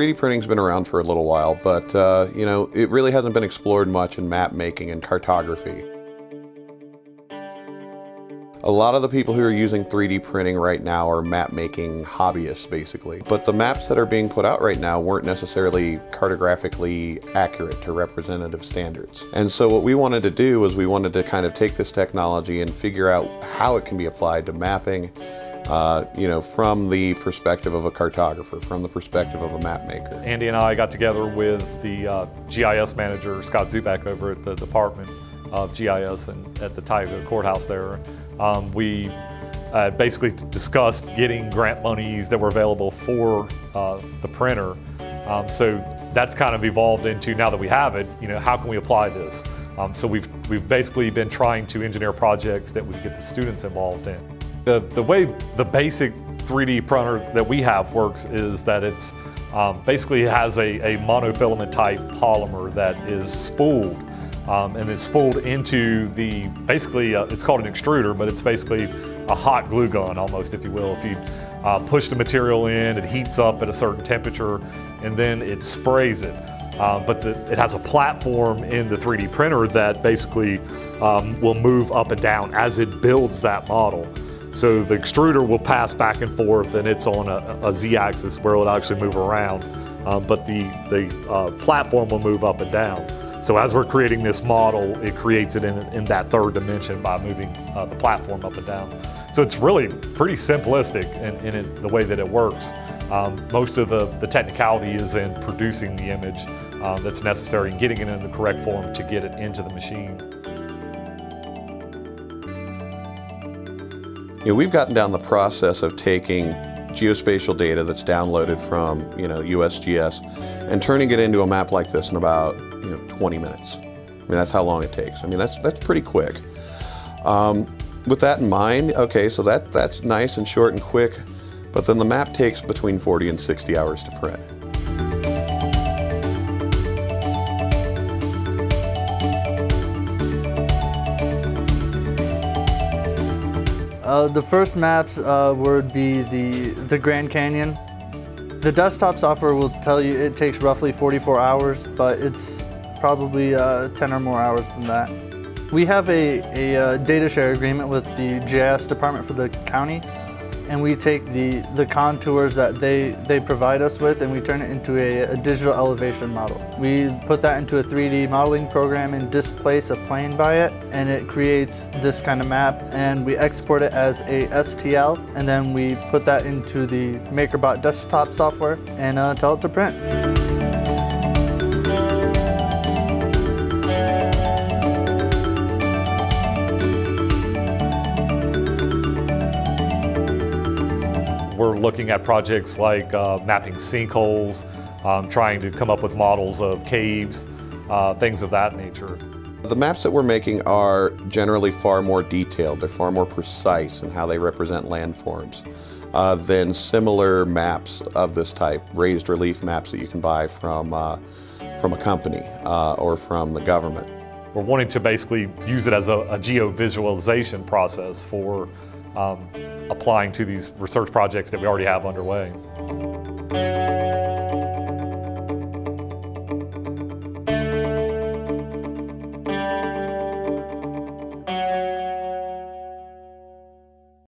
3D printing's been around for a little while, but uh, you know, it really hasn't been explored much in map making and cartography. A lot of the people who are using 3D printing right now are map making hobbyists basically. But the maps that are being put out right now weren't necessarily cartographically accurate to representative standards. And so what we wanted to do was we wanted to kind of take this technology and figure out how it can be applied to mapping uh, you know, from the perspective of a cartographer, from the perspective of a map maker. Andy and I got together with the uh, GIS manager, Scott Zubak, over at the Department of GIS and at the Tioga Courthouse there. Um, we uh, basically discussed getting grant monies that were available for uh, the printer. Um, so that's kind of evolved into now that we have it, you know, how can we apply this? Um, so we've, we've basically been trying to engineer projects that we get the students involved in. The, the way the basic 3D printer that we have works is that it's um, basically has a, a monofilament type polymer that is spooled um, and it's spooled into the, basically uh, it's called an extruder, but it's basically a hot glue gun almost, if you will. If you uh, push the material in, it heats up at a certain temperature and then it sprays it. Uh, but the, it has a platform in the 3D printer that basically um, will move up and down as it builds that model. So the extruder will pass back and forth and it's on a, a z-axis where it'll actually move around. Um, but the, the uh, platform will move up and down. So as we're creating this model, it creates it in, in that third dimension by moving uh, the platform up and down. So it's really pretty simplistic in, in it, the way that it works. Um, most of the, the technicality is in producing the image uh, that's necessary and getting it in the correct form to get it into the machine. You know, we've gotten down the process of taking geospatial data that's downloaded from you know USGS and turning it into a map like this in about you know 20 minutes. I mean that's how long it takes. I mean that's that's pretty quick. Um, with that in mind, okay, so that that's nice and short and quick, but then the map takes between 40 and 60 hours to print. Uh, the first maps uh, would be the, the Grand Canyon. The desktop software will tell you it takes roughly 44 hours, but it's probably uh, 10 or more hours than that. We have a, a, uh, data share agreement with the GIS department for the county, and we take the, the contours that they, they provide us with and we turn it into a, a, digital elevation model. We put that into a 3D modeling program and displace a plane by it and it creates this kind of map and we export it as a STL and then we put that into the MakerBot desktop software and uh, tell it to print. We're looking at projects like uh, mapping sinkholes, um, trying to come up with models of caves, uh, things of that nature. The maps that we're making are generally far more detailed. They're far more precise in how they represent landforms uh, than similar maps of this type, raised relief maps that you can buy from, uh, from a company uh, or from the government. We're wanting to basically use it as a, a geo-visualization process for um, applying to these research projects that we already have underway.